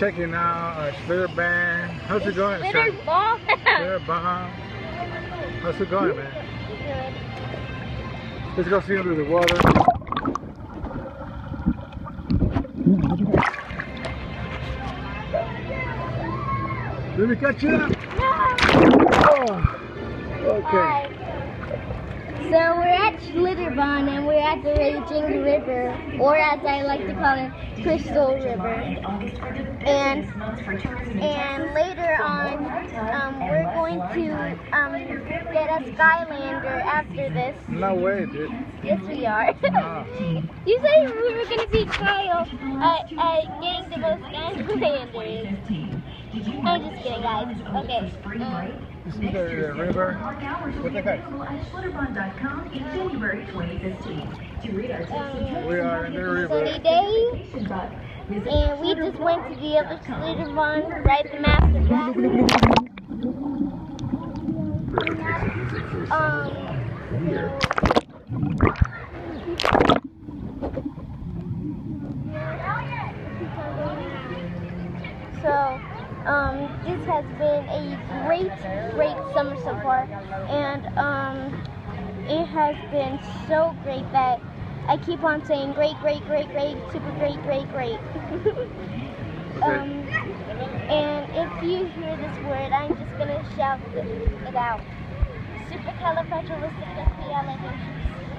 checking out uh, our Schlitterbahn. How's it going? Slitter Sean? ball. Slitter bomb. How's it going, man? Good. Let's go see under the water. Let me catch you up. Oh. Okay. Hi. So Schlitterbahn and we're at the Raging River, or as I like to call it, Crystal River. And and later on, going to um, get a Skylander after this. No way, dude. Yes, we are. Ah. you said we were going to see Kyle at, at getting the most Skylanders. I'm just kidding, guys. Okay. Um, This is the river. What the heck? Schlitterbahn.com in January 2015. To read our um, We are in the sunny day. And we just went to the other Schlitterbahn, right the Master Blaster. Um, so, um, this has been a great, great summer so far, and um, it has been so great that I keep on saying great, great, great, great, super great, great, great. um, and if you hear this word, I'm just gonna shout it, it out. Supercalifragilisticexpialidocious.